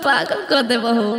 ପାଗ କରିଦେବ ହଉ